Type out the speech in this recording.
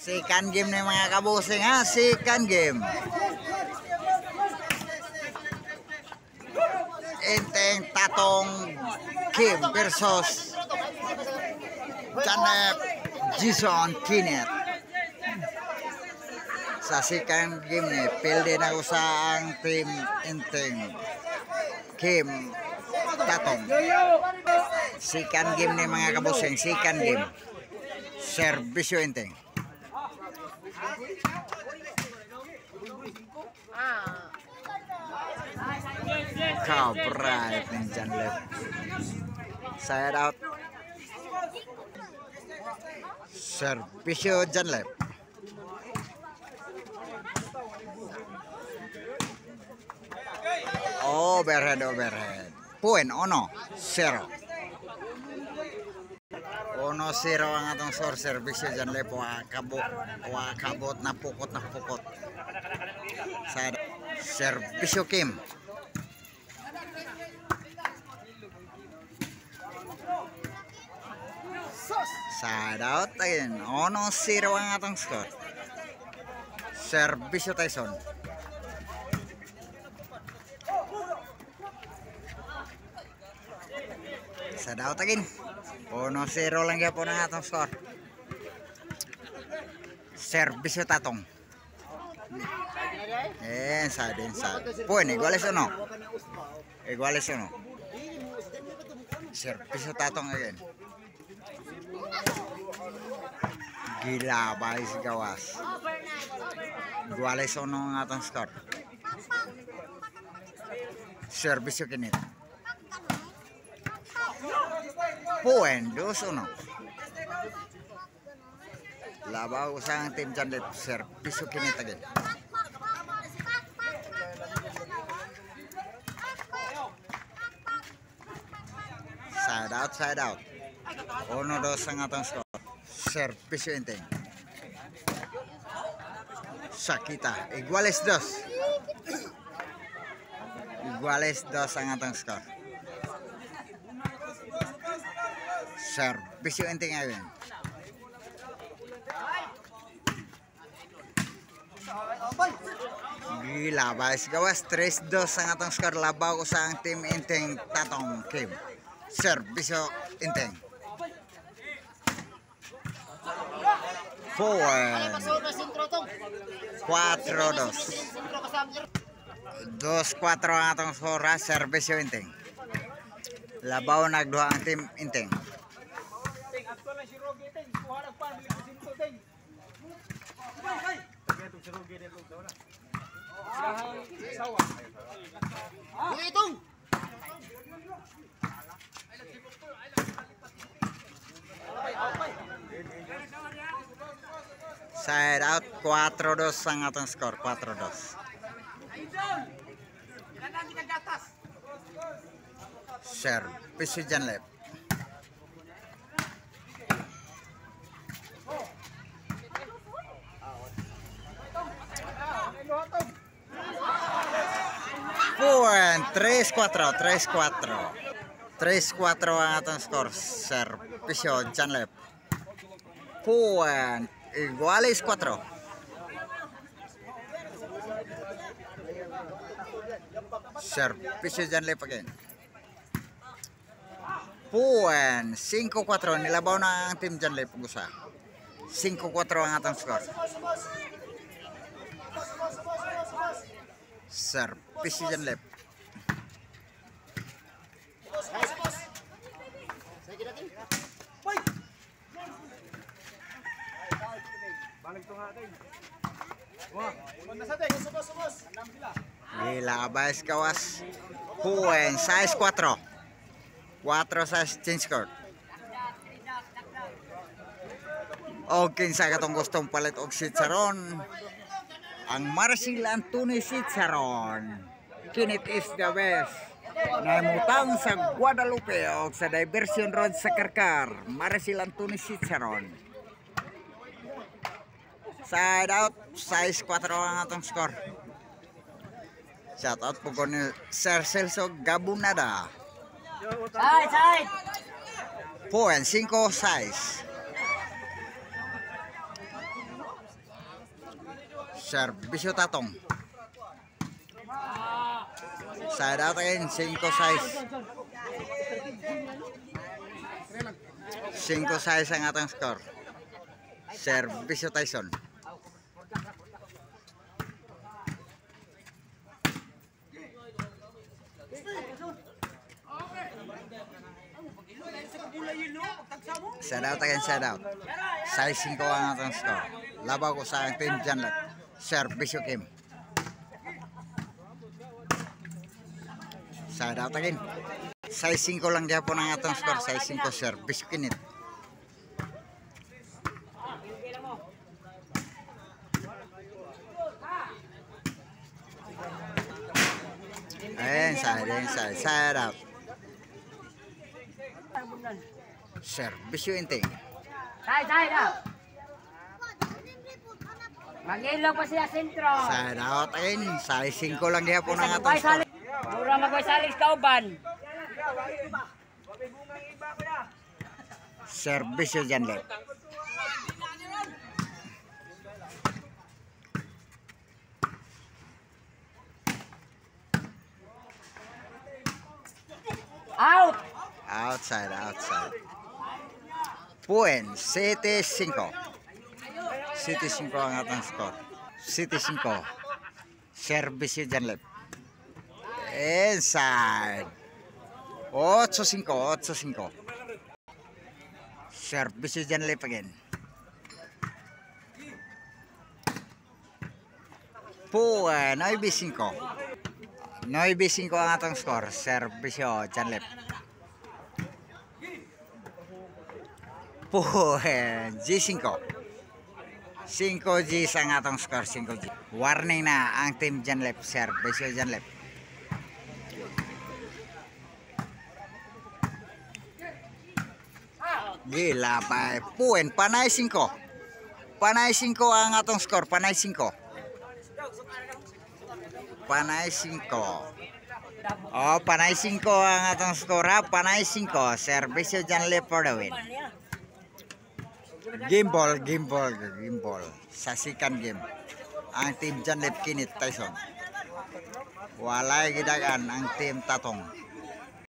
Second game ni mga kabusing ha, second game. Enteng Tatong Kim versus Janep Jason Kinet. Sa second game ni, pilde na ko sa ang Enteng Kim Tatong. Second game ni mga kabusing, second game. Servisyo Enteng. Kabrai penjan lab. Saya out. Servis jan lab. Oh, overhead, overhead. Oh, Point ono, zero. Ono zero ang atong score servisyo John Lep. Wakabot, wakabot na pukot na pukot. Out. Servisyo Kim. Side out again. Ono zero ang atong score. Servisyo Tyson. Side out again. Ono zero lang yapon ang atong score. Servisyo Tatong. Eh, side inside. Point, iguales o no? Iguales o no? Servisyo Tatong again. Gila, balis gawas. Iguales o no ang atong score. Servisyo kinit. Point, dos o no? Labaw sa ang team dyan, servisyo kinit again. Side out, side out. Uno, dos score. Inteng. Sakita. Iguales dos. Iguales dos ang atong score. Servisyo inteng ayun. Gila, bais gawas 3-2 ang atong score labaw sa ang team inteng tatong Kim. Servisyo inteng. Forward. 4-2. 2-4 ang atong score, servisyo inteng. Labaw nagduha ang team inteng. Itong! Side out 4-2 ang atong score, 4-2. Servisyo dyan lep. Puan, 3-4, 3-4. 3-4 ang atong score, servisyo dyan lep. Puan, iguales 4. Servisyo dyan lep again. Puan, 5-4. Nilabaw na ang team dyan lep gusa. 5-4 ang atong score. Lep. Sige natin. Gilabas kawas. Puan, size 4. 4 size change court. O kinsa katong gustong palit og sitsaron. Ang Marcel Anthony Sitsaron. Kinit is the best. Naimutang sa Guadalupe o sa Diversion Road sa Karkar. Marcel Anthony Sitsaron. Side out, size 4 ang atong score. Shout out po ko ni Sir Celso Gabunada. Side, side! Po, and 5 size. Servisyo tatong. Side out again, 5-6. 5-6 ang atong score. Servisyo Tyson. Shout out again, shout out. 6-5 ang atong score. Labaw ko sa ang team dyan lang. Servisyo Kim. Shout out again. 6-5 lang dyan po ng atong score. 6-5 servisyo kinit. Ayan, side, ayan, side. Side out. Servisyo inting. Side, side out. Mag-ilog pa siya sentro. Side out again. 6-5 lang dyan po ng atong salis. Mura magway salis kauban. Servisyo dyan lang. Out. Outside, outside. Puen, 7-5. 7-5 ang atong score. 7-5. Servisyo dyan left. Inside. 8-5, 8-5. Servisyo dyan left again. Puen, 9-5. 9-5 ang atong score. Servisyo dyan left. Puhen, G5. 5G sa atong score, 5G. Warning na ang team dyan left, service dyan left. Gila pa. Puhen, panay 5. Panay 5 ang atong score, panay 5. Panay 5. Oh, panay 5 ang atong score ha. Panay 5. Service dyan left for the win. Game ball, game ball, game ball. Sa second game. Ang team John Lep Kinit Tyson. Walay gidagan ang team Tatong.